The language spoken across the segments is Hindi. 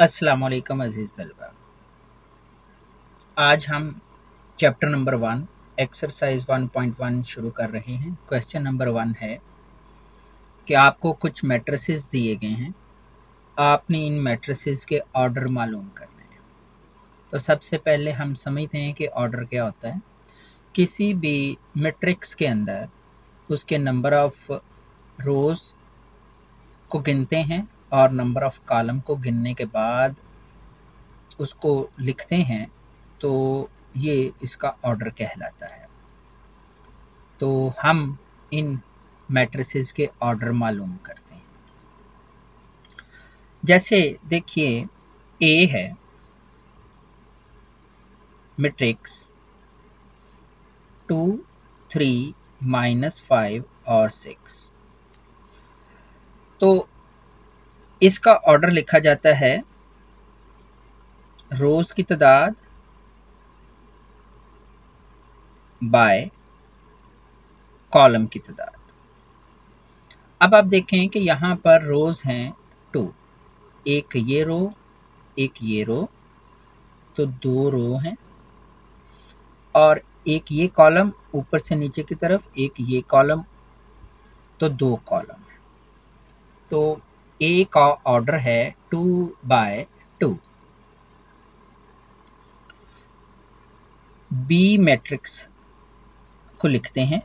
अस्सलाम वालेकुम अज़ीज़ तलबा। आज हम चैप्टर नंबर वन, एक्सरसाइज 1.1 शुरू कर रहे हैं। क्वेश्चन नंबर वन है कि आपको कुछ मैट्रिसेस दिए गए हैं। आपने इन मैट्रिसेस के ऑर्डर मालूम करने हैं। तो सबसे पहले हम समझते हैं कि ऑर्डर क्या होता है। किसी भी मैट्रिक्स के अंदर उसके नंबर ऑफ़ रोज़ को गिनते हैं। और नंबर ऑफ़ कॉलम को गिनने के बाद उसको लिखते हैं तो ये इसका ऑर्डर कहलाता है। तो हम इन मैट्रिसेस के ऑर्डर मालूम करते हैं। जैसे देखिए ए है matrix two three minus five और सिक्स तो इसका ऑर्डर लिखा जाता है, रोज की तादाद बाय कॉलम की तादाद। अब आप देखें कि यहाँ पर रोज हैं टू एक ये रो एक ये रो तो दो रो हैं। और एक ये कॉलम ऊपर से नीचे की तरफ़, एक ये कॉलम तो दो कॉलम तो ए का ऑर्डर है two by two B matrix को लिखते हैं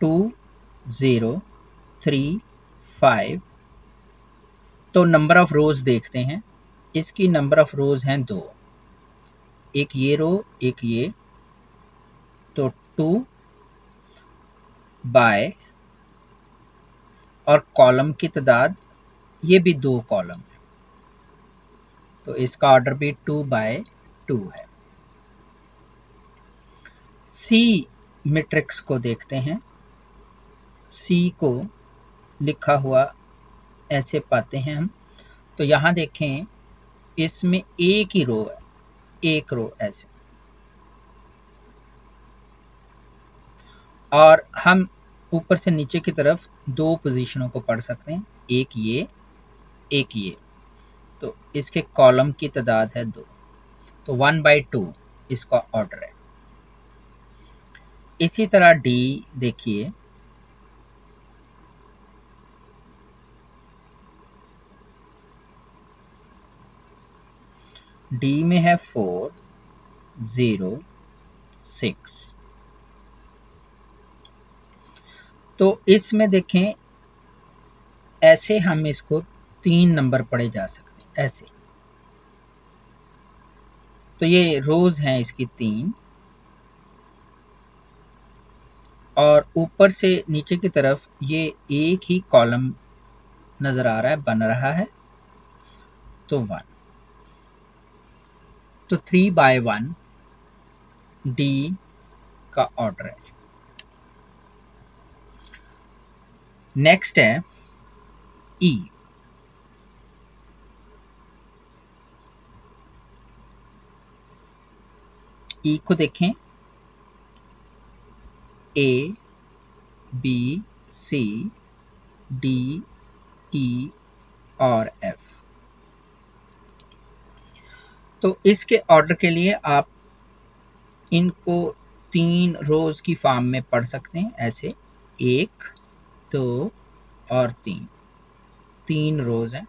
टू ज़ीरो थ्री फाइव तो नंबर ऑफ़ रोज़ देखते हैं। इसकी नंबर ऑफ़ रोज़ हैं दो। एक ये रो, एक ये। तो टू बाय और कॉलम की तादाद, ये भी दो कॉलम है। तो इसका ऑर्डर भी टू बाय टू है। सी मैट्रिक्स को देखते हैं। सी को लिखा हुआ ऐसे पाते हैं हम। तो यहाँ देखें, इसमें एक ही रो है, एक रो ऐसे। और हम ऊपर से नीचे की तरफ़ दो पोजीशनों को पढ़ सकते हैं। एक ये एक ये। तो इसके कॉलम की तादाद है दो। तो वन बाई टू इसका ऑर्डर है। इसी तरह डी देखिए। डी में है फोर ज़ीरो सिक्स तो इसमें देखें, ऐसे हम इसको तीन नंबर पढ़े जा सकते हैं, ऐसे। तो ये रोज हैं इसकी तीन। और ऊपर से नीचे की तरफ़ ये एक ही कॉलम नज़र आ रहा है, बन रहा है। तो वन तो थ्री बाय वन डी का ऑर्डर है। नेक्स्ट है ई e. ई e को देखें. ए बी सी डी ई और एफ़ तो इसके ऑर्डर के लिए आप इनको तीन रोज की फॉर्म में पढ़ सकते हैं. ऐसे एक दो और तीन। तीन रोज हैं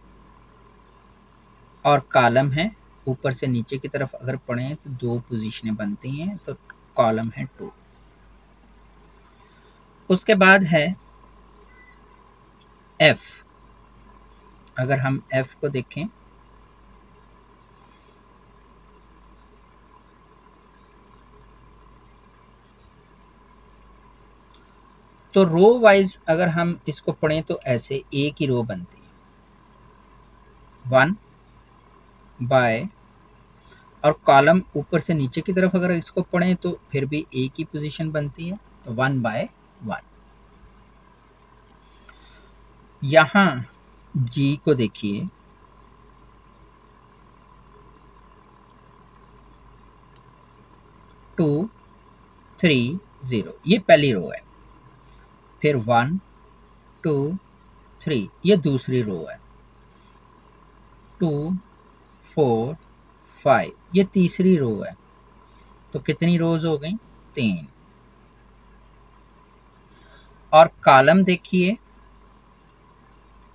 और कॉलम है। ऊपर से नीचे की तरफ़ अगर पढ़ें तो दो पोजीशनें बनती हैं तो कॉलम है टू उसके बाद है एफ़ अगर हम एफ़ को देखें तो रो वाइज अगर हम इसको पढ़ें तो ऐसे ए की रो बनती है। वन बाय और कॉलम ऊपर से नीचे की तरफ़ अगर इसको पढ़ें तो फिर भी ए की पोजीशन बनती है। तो वन बाय वन यहाँ जी को देखिए। टू थ्री ज़ीरो ये पहली रो है। फिर वन, टू, थ्री, ये दूसरी रो है। टू, फोर, फाइव, ये तीसरी रो है। तो कितनी रोज हो गई? तीन। और कॉलम देखिए,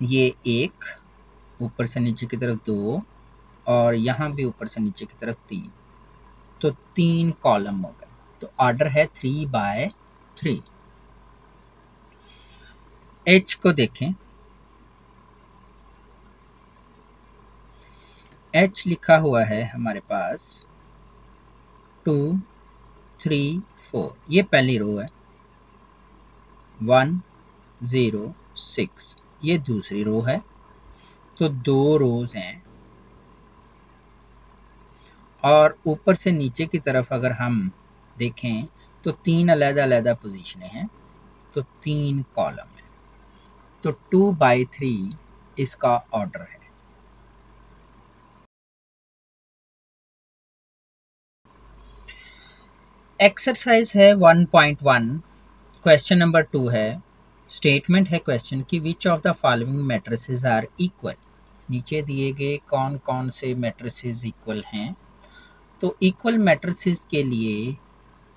ये एक, ऊपर से नीचे की तरफ़ दो, और यहाँ भी ऊपर से नीचे की तरफ़ तीन। तो तीन कॉलम हो गए। तो ऑर्डर है थ्री बाय थ्री। एच को देखें। एच लिखा हुआ है हमारे पास टू, थ्री, फोर। ये पहली रो है। One, zero, six. ये दूसरी रो है। तो दो रोज हैं। और ऊपर से नीचे की तरफ़ अगर हम देखें तो तीन अलहदा अलहदा पोजीशनें हैं। तो तीन कॉलम तो टू बाई थ्री इसका ऑर्डर है। एक्सरसाइज है 1.1 क्वेश्चन नंबर टू है। स्टेटमेंट है क्वेश्चन की which of the following matrices are equal नीचे दिए गए कौन कौन से मैट्रिसेस इक्वल हैं? तो इक्वल मैट्रिसेस के लिए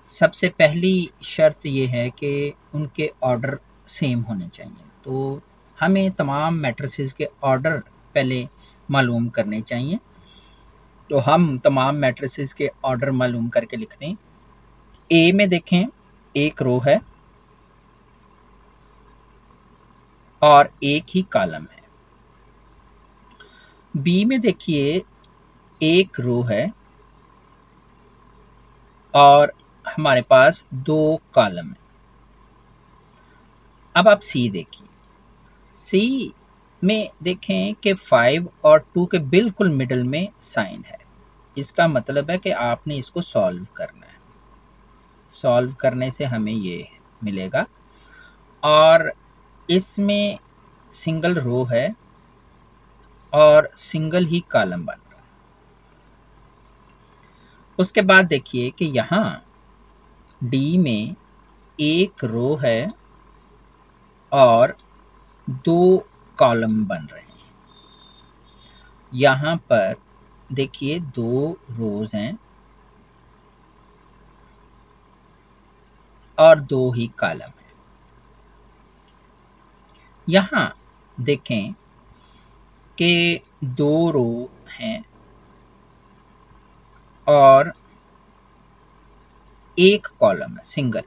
सबसे पहली शर्त ये है कि उनके ऑर्डर सेम होने चाहिए। तो हमें तमाम मैट्रिसेस के ऑर्डर पहले मालूम करने चाहिए। तो हम तमाम मैट्रिसेस के ऑर्डर मालूम करके लिख दें ए में देखें, एक रो है और एक ही कॉलम है। बी में देखिए, एक रो है और हमारे पास दो कॉलम है। अब आप सी देखिए। सी में देखें कि फाइव और टू के बिल्कुल मिडल में साइन है। इसका मतलब है कि आपने इसको सॉल्व करना है। सॉल्व करने से हमें ये मिलेगा। और इसमें सिंगल रो है और सिंगल ही कॉलम बन रहा है। उसके बाद देखिए कि यहाँ डी में एक रो है और दो कॉलम बन रहे हैं। यहाँ पर देखिए दो रोज हैं और दो ही कॉलम है। यहाँ देखें कि दो रो हैं और एक कॉलम है सिंगल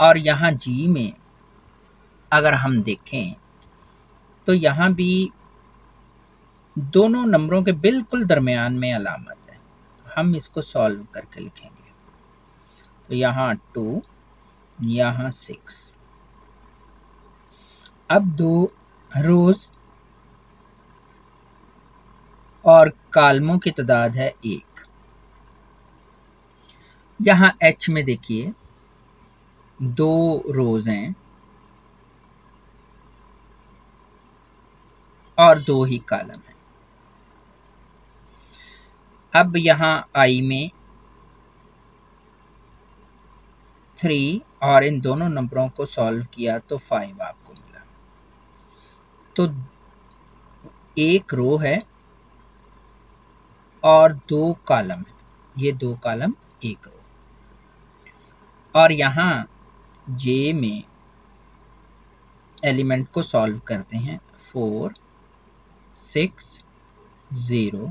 और यहाँ जी में अगर हम देखें तो यहाँ भी दोनों नंबरों के बिल्कुल दरमियान में अलामत है। हम इसको सॉल्व करके लिखेंगे। तो यहाँ टू यहाँ सिक्स अब दो रोज और कालमों की तादाद है एक। यहाँ एच में देखिए, दो रोज हैं। और दो ही कालम है। अब यहाँ आई में थ्री और इन दोनों नंबरों को सॉल्व किया तो फाइव आपको मिला। तो एक रो है और दो कॉलम है। ये दो कॉलम एक रो और यहाँ जे में एलिमेंट को सॉल्व करते हैं four six zero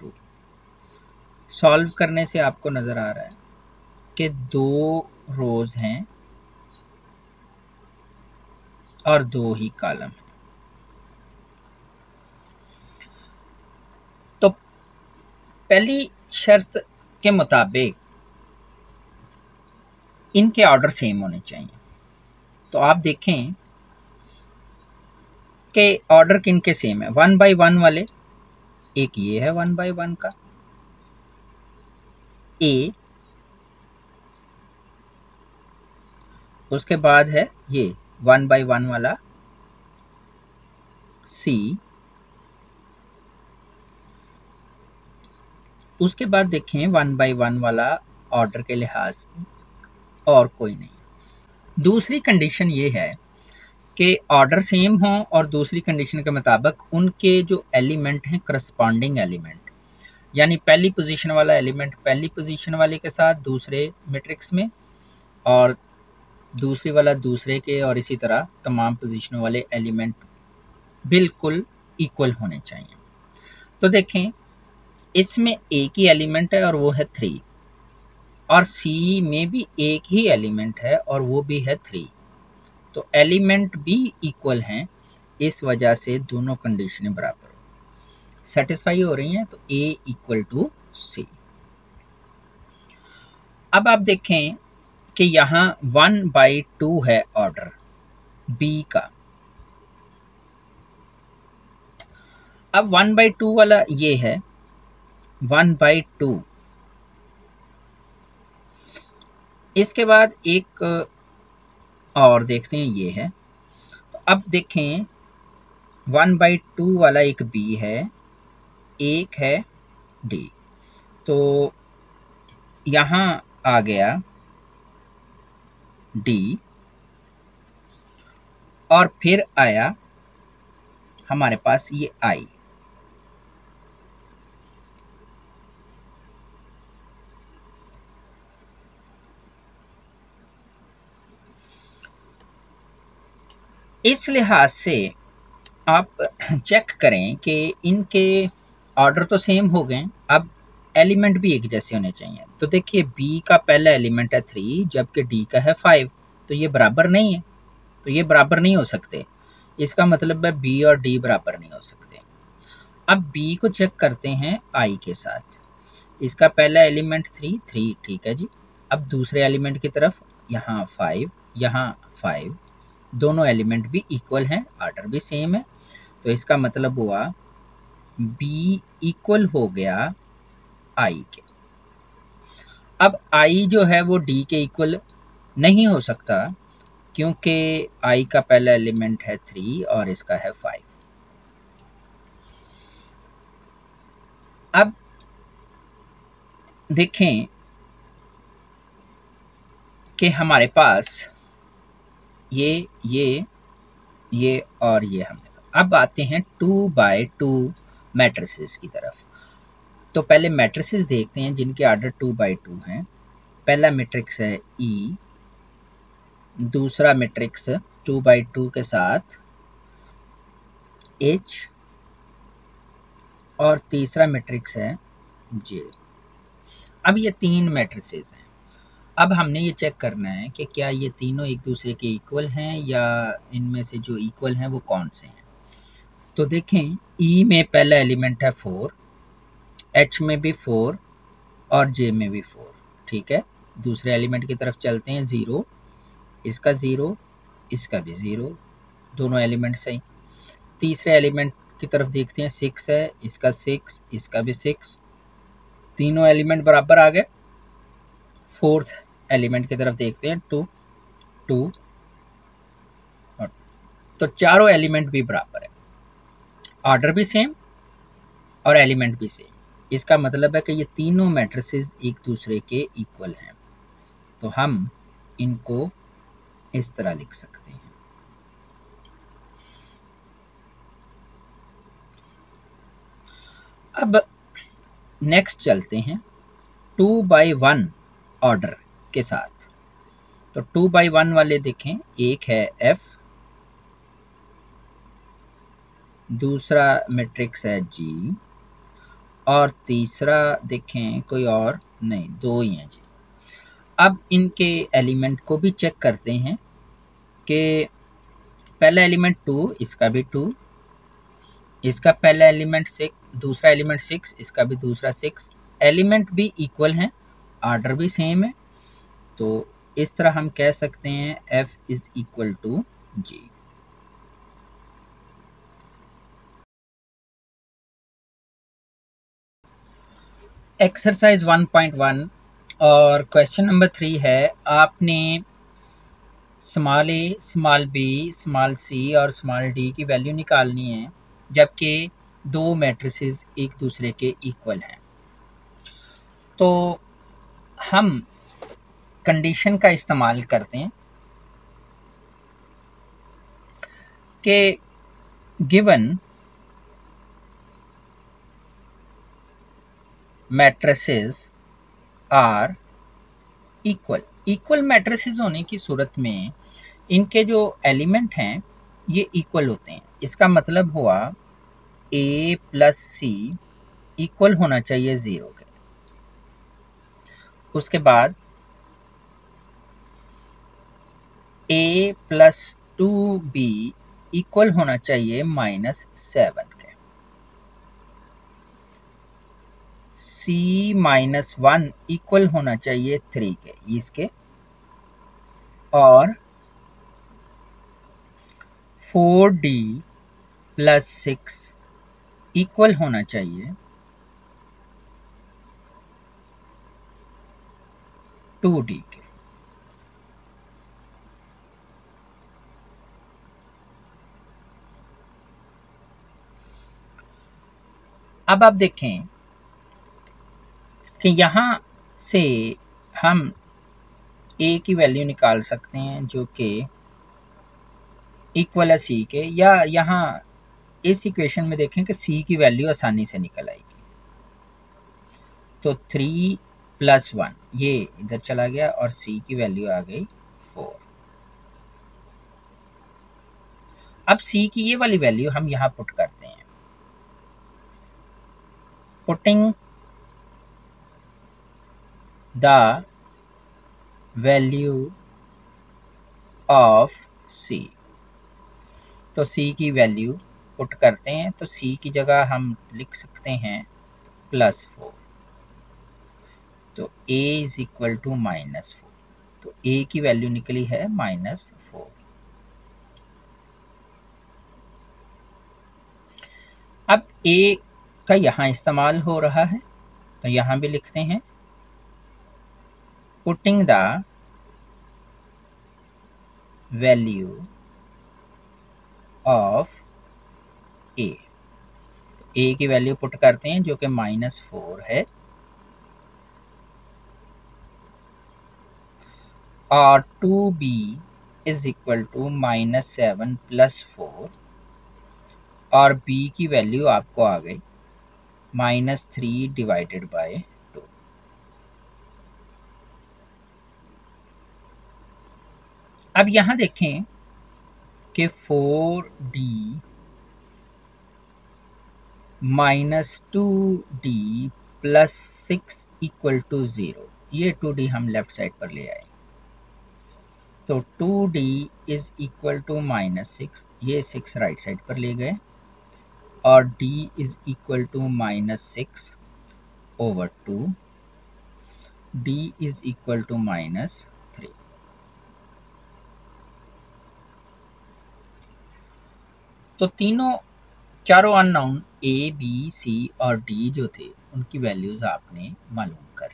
two. Solve करने से आपको नज़र आ रहा है कि दो रोज हैं और दो ही कॉलम हैं। तो पहली शर्त के मुताबिक इनके ऑर्डर सेम होने चाहिए। तो आप देखें कि ऑर्डर किन के सेम है? वन बाई वन वाले, एक ये है वन बाई वन का। ए उसके बाद है ये वन बाई वन वाला। सी उसके बाद देखें वन बाई वन वाला ऑर्डर के लिहाज और कोई नहीं। दूसरी कंडीशन ये है कि ऑर्डर सेम हो और दूसरी कंडीशन के मुताबिक उनके जो एलिमेंट हैं करस्पॉन्डिंग एलिमेंट यानी पहली पोजीशन वाला एलिमेंट पहली पोजीशन वाले के साथ दूसरे मैट्रिक्स में और दूसरी वाला दूसरे के और इसी तरह तमाम पोजीशनों वाले एलिमेंट बिल्कुल इक्वल होने चाहिए। तो देखें, इसमें एक ही एलिमेंट है और वो है थ्री और सी में भी एक ही एलिमेंट है और वो भी है थ्री तो एलिमेंट भी इक्वल हैं, इस वजह से दोनों कंडीशनें बराबर हो सेटिस्फाई हो रही हैं तो ए इक्वल टू सी अब आप देखें कि यहाँ वन बाई टू है ऑर्डर बी का। अब वन बाई टू वाला ये है वन बाई टू इसके बाद एक और देखते हैं, ये है। तो अब देखें, वन बाई टू वाला एक बी है, एक है डी। तो यहाँ आ गया डी, और फिर आया हमारे पास ये आई। इस लिहाज से आप चेक करें कि इनके ऑर्डर तो सेम हो गए, अब एलिमेंट भी एक जैसे होने चाहिए। तो देखिए बी का पहला एलिमेंट है थ्री जबकि डी का है फाइव तो ये बराबर नहीं है। तो ये बराबर नहीं हो सकते। इसका मतलब है बी और डी बराबर नहीं हो सकते। अब बी को चेक करते हैं आई के साथ। इसका पहला एलिमेंट थ्री थ्री ठीक है जी। अब दूसरे एलिमेंट की तरफ़, यहाँ फाइव यहाँ फाइव दोनों एलिमेंट भी इक्वल हैं ऑर्डर भी सेम है। तो इसका मतलब हुआ बी इक्वल हो गया आई के। अब आई जो है वो डी के इक्वल नहीं हो सकता, क्योंकि आई का पहला एलिमेंट है थ्री और इसका है फाइव अब देखें कि हमारे पास ये ये ये और ये हमने अब आते हैं टू बाय टू मैट्रिसेस की तरफ़। तो पहले मैट्रिसेस देखते हैं जिनके आर्डर टू बाई टू हैं। पहला मैट्रिक्स है ई e, दूसरा मैट्रिक्स टू बाई टू के साथ एच और तीसरा मैट्रिक्स है जे अब ये तीन मैट्रिसेस हैं। अब हमने ये चेक करना है कि क्या ये तीनों एक दूसरे के इक्वल हैं या इनमें से जो इक्वल हैं वो कौन से हैं? तो देखें ई e में पहला एलिमेंट है फोर एच में भी फोर और जे में भी फोर ठीक है? दूसरे एलिमेंट की तरफ़ चलते हैं ज़ीरो इसका ज़ीरो इसका भी ज़ीरो दोनों एलिमेंट सही तीसरे एलिमेंट की तरफ़ देखते हैं सिक्स है, इसका सिक्स इसका भी सिक्स तीनों एलिमेंट बराबर आ गए। फोर्थ एलिमेंट की तरफ़ देखते हैं, टू टू तो चारों एलिमेंट भी बराबर है। ऑर्डर भी सेम और एलिमेंट भी सेम। इसका मतलब है कि ये तीनों मैट्रिसेस एक दूसरे के इक्वल हैं। तो हम इनको इस तरह लिख सकते हैं। अब नेक्स्ट चलते हैं। टू बाई वन ऑर्डर के साथ। तो टू बाई वन वाले देखें, एक है एफ़ दूसरा मैट्रिक्स है जी और तीसरा देखें, कोई और नहीं, दो ही हैं जी। अब इनके एलिमेंट को भी चेक करते हैं कि पहला एलिमेंट टू इसका भी टू इसका पहला एलिमेंट सिक्स दूसरा एलिमेंट सिक्स इसका भी दूसरा सिक्स एलिमेंट भी इक्वल हैं। आर्डर भी सेम है। तो इस तरह हम कह सकते हैं F is equal to G exercise 1.1 और क्वेश्चन नंबर थ्री है, आपने small A small B small C और स्मॉल डी की वैल्यू निकालनी है, जबकि दो मैट्रिसेस एक दूसरे के इक्वल हैं। तो हम कंडीशन का इस्तेमाल करते हैं कि given matrices are equal equal matrices होने की सूरत में इनके जो एलिमेंट हैं, ये इक्वल होते हैं। इसका मतलब हुआ ए प्लस सी इक्वल होना चाहिए ज़ीरो के। उसके बाद A plus two B equal होना चाहिए माइनस सेवन के। सी माइनस वन इक्वल होना चाहिए थ्री के, इसके। और four D plus six equal होना चाहिए टू डी के। अब आप देखें कि यहाँ से हम ए की वैल्यू निकाल सकते हैं जो कि इक्वल है सी के, या यहाँ इस इक्वेशन में देखें कि सी की वैल्यू आसानी से निकल आएगी। तो थ्री प्लस वन। ये इधर चला गया और सी की वैल्यू आ गई फोर। अब सी की ये वाली वैल्यू हम यहाँ पुट करते हैं। Putting the value of C. तो सी की वैल्यू पुट करते हैं। तो सी की जगह हम लिख सकते हैं प्लस फोर। तो A is equal to minus four तो ए की वैल्यू निकली है माइनस फोर अब ए का यहाँ इस्तेमाल हो रहा है तो यहाँ भी लिखते हैं putting the value of A तो ए की वैल्यू पुट करते हैं, जो कि माइनस फोर है। और two B is equal to minus seven plus four और बी की वैल्यू आपको आ गई minus three divided by two अब यहाँ देखें कि four D minus two D plus six equal to zero ये टू डी हम लेफ़्ट साइड पर ले आए। तो two D is equal to minus six ये सिक्स राइट साइड पर ले गए। और d is equal to minus six over two d is equal to minus three तो तीनों, चारों अननाउन ए बी सी और डी जो थे, उनकी वैल्यूज़ आपने मालूम कर